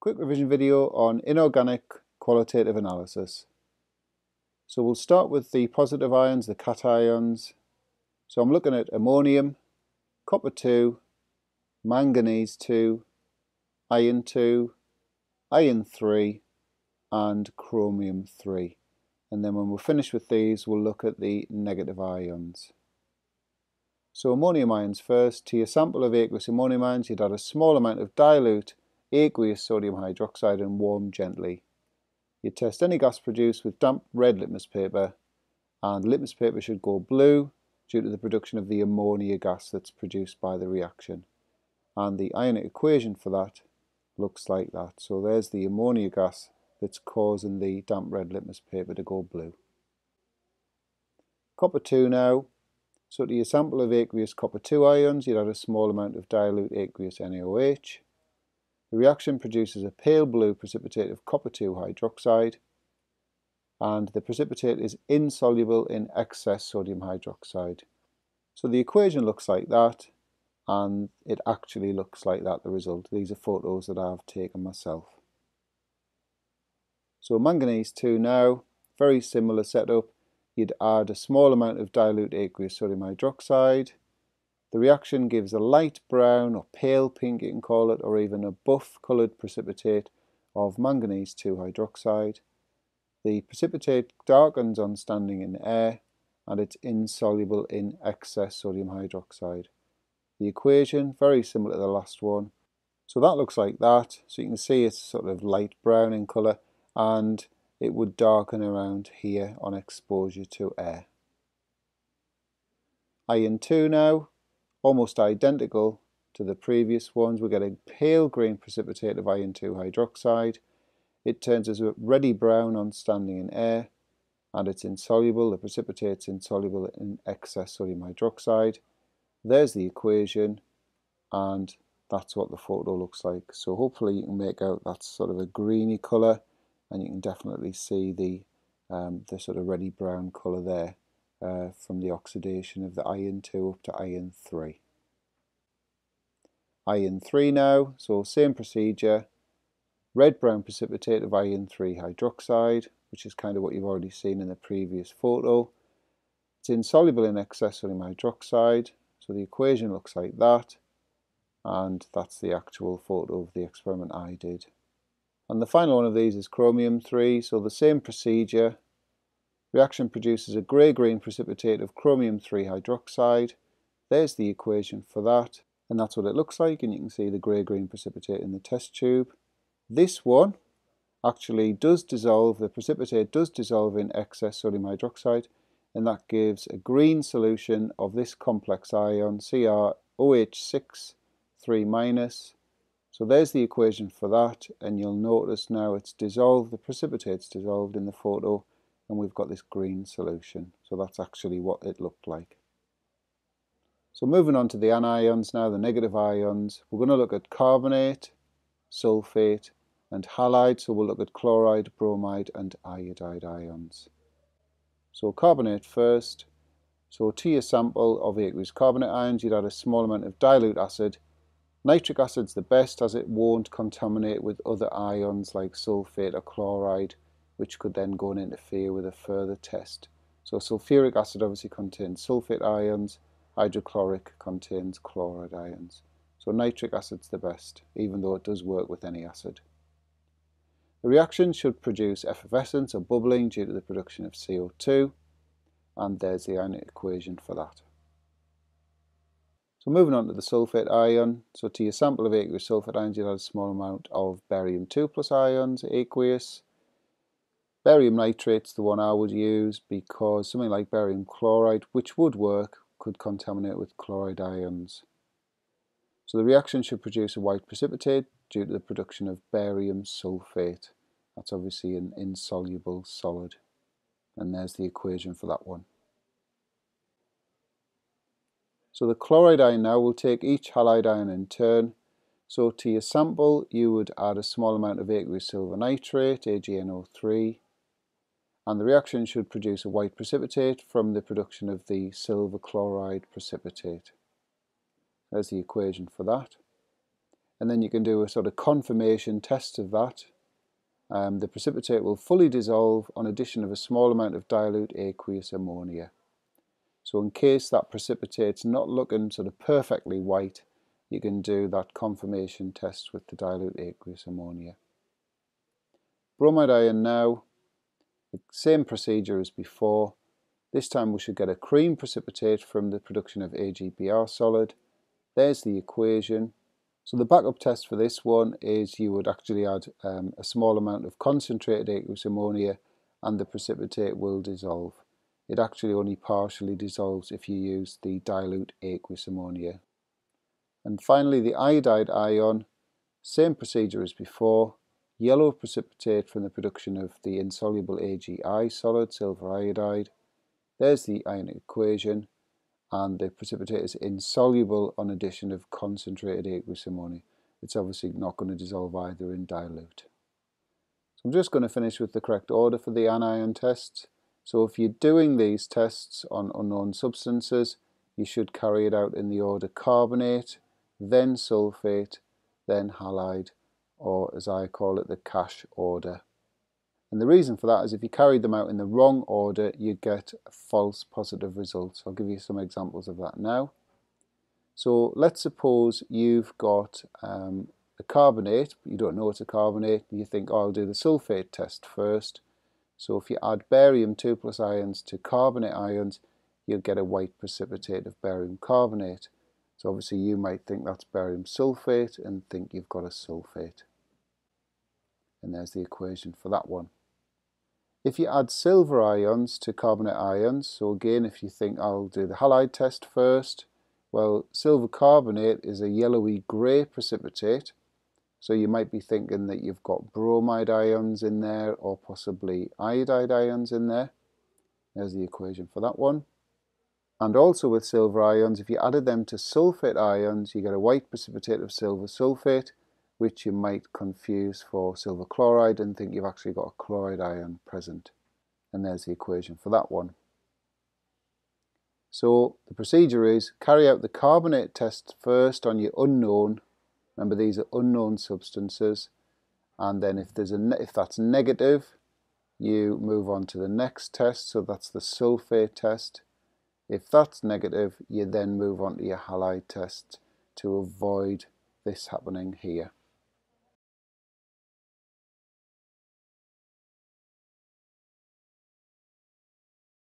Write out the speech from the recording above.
quick revision video on inorganic qualitative analysis. So we'll start with the positive ions, the cations. So I'm looking at ammonium, copper 2, manganese 2, iron 2, iron 3 and chromium 3. And then when we're finished with these we'll look at the negative ions. So ammonium ions first. To your sample of aqueous ammonium ions you'd add a small amount of dilute aqueous sodium hydroxide and warm gently. You test any gas produced with damp red litmus paper and litmus paper should go blue due to the production of the ammonia gas that's produced by the reaction. And the ionic equation for that looks like that. So there's the ammonia gas that's causing the damp red litmus paper to go blue. Copper 2 now. So to your sample of aqueous copper 2 ions, you'd add a small amount of dilute aqueous NaOH. The reaction produces a pale blue precipitate of copper 2 hydroxide and the precipitate is insoluble in excess sodium hydroxide. So the equation looks like that and it actually looks like that the result. These are photos that I've taken myself. So manganese 2 now, very similar setup. You'd add a small amount of dilute aqueous sodium hydroxide the reaction gives a light brown or pale pink you can call it or even a buff coloured precipitate of manganese 2 hydroxide. The precipitate darkens on standing in air and it's insoluble in excess sodium hydroxide. The equation, very similar to the last one. So that looks like that. So you can see it's sort of light brown in colour and it would darken around here on exposure to air. Iron 2 now, almost identical to the previous ones. We get a pale green precipitate of iron 2 hydroxide. It turns as a reddy brown on standing in air and it's insoluble. The precipitate's insoluble in excess sodium hydroxide. There's the equation and that's what the photo looks like. So hopefully you can make out that's sort of a greeny colour and you can definitely see the, um, the sort of reddy brown colour there uh, from the oxidation of the iron 2 up to iron 3. Iron 3 now, so same procedure, red-brown precipitate of iron 3 hydroxide, which is kind of what you've already seen in the previous photo. It's insoluble in excess sodium hydroxide, so the equation looks like that, and that's the actual photo of the experiment I did. And the final one of these is chromium 3, so the same procedure, Reaction produces a grey-green precipitate of chromium-3 hydroxide. There's the equation for that, and that's what it looks like, and you can see the grey-green precipitate in the test tube. This one actually does dissolve, the precipitate does dissolve in excess sodium hydroxide, and that gives a green solution of this complex ion, CrOH6 3 minus. So there's the equation for that, and you'll notice now it's dissolved, the precipitate's dissolved in the photo, and we've got this green solution. So that's actually what it looked like. So moving on to the anions now, the negative ions, we're going to look at carbonate, sulfate and halide. So we'll look at chloride, bromide and iodide ions. So carbonate first. So to your sample of aqueous carbonate ions, you'd add a small amount of dilute acid. Nitric acid's the best as it won't contaminate with other ions like sulfate or chloride which could then go and interfere with a further test. So sulfuric acid obviously contains sulfate ions, hydrochloric contains chloride ions. So nitric acid's the best, even though it does work with any acid. The reaction should produce effervescence or bubbling due to the production of CO2, and there's the ionic equation for that. So moving on to the sulfate ion, so to your sample of aqueous sulfate ions you'll add a small amount of barium 2 plus ions, aqueous, Barium nitrate's the one I would use because something like barium chloride, which would work, could contaminate with chloride ions. So the reaction should produce a white precipitate due to the production of barium sulfate. That's obviously an insoluble solid. And there's the equation for that one. So the chloride ion now will take each halide ion in turn. So to your sample you would add a small amount of aqueous silver nitrate, AgNO3, and the reaction should produce a white precipitate from the production of the silver chloride precipitate. There's the equation for that. and then you can do a sort of confirmation test of that. Um, the precipitate will fully dissolve on addition of a small amount of dilute aqueous ammonia. So in case that precipitate's not looking sort of perfectly white, you can do that confirmation test with the dilute aqueous ammonia. Bromide ion now, the same procedure as before. This time we should get a cream precipitate from the production of AgBr solid. There's the equation. So the backup test for this one is you would actually add um, a small amount of concentrated aqueous ammonia and the precipitate will dissolve. It actually only partially dissolves if you use the dilute aqueous ammonia. And finally the iodide ion, same procedure as before, yellow precipitate from the production of the insoluble AgI solid, silver iodide. There's the ionic equation and the precipitate is insoluble on addition of concentrated aqueous ammonia. It's obviously not going to dissolve either in dilute. So I'm just going to finish with the correct order for the anion tests. So if you're doing these tests on unknown substances, you should carry it out in the order carbonate, then sulfate, then halide, or as I call it, the cash order. And the reason for that is if you carried them out in the wrong order, you get false positive results. I'll give you some examples of that now. So let's suppose you've got um, a carbonate, but you don't know it's a carbonate, you think, oh, I'll do the sulfate test first. So if you add barium 2 plus ions to carbonate ions, you'll get a white precipitate of barium carbonate. So obviously you might think that's barium sulfate and think you've got a sulfate. And there's the equation for that one. If you add silver ions to carbonate ions, so again if you think I'll do the halide test first, well silver carbonate is a yellowy grey precipitate, so you might be thinking that you've got bromide ions in there or possibly iodide ions in there. There's the equation for that one. And also with silver ions, if you added them to sulfate ions, you get a white precipitate of silver sulfate, which you might confuse for silver chloride and think you've actually got a chloride ion present. And there's the equation for that one. So the procedure is carry out the carbonate test first on your unknown. Remember these are unknown substances. And then if there's a if that's negative, you move on to the next test. So that's the sulfate test. If that's negative, you then move on to your halide test to avoid this happening here.